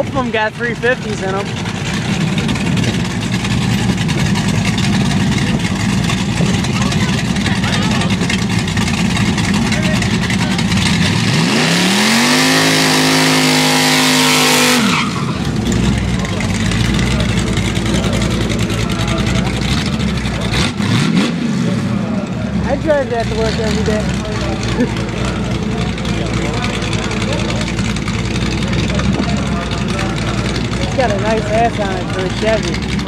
of them got 350s in them. I drive that to work every day. got a nice ass on it for a Chevy.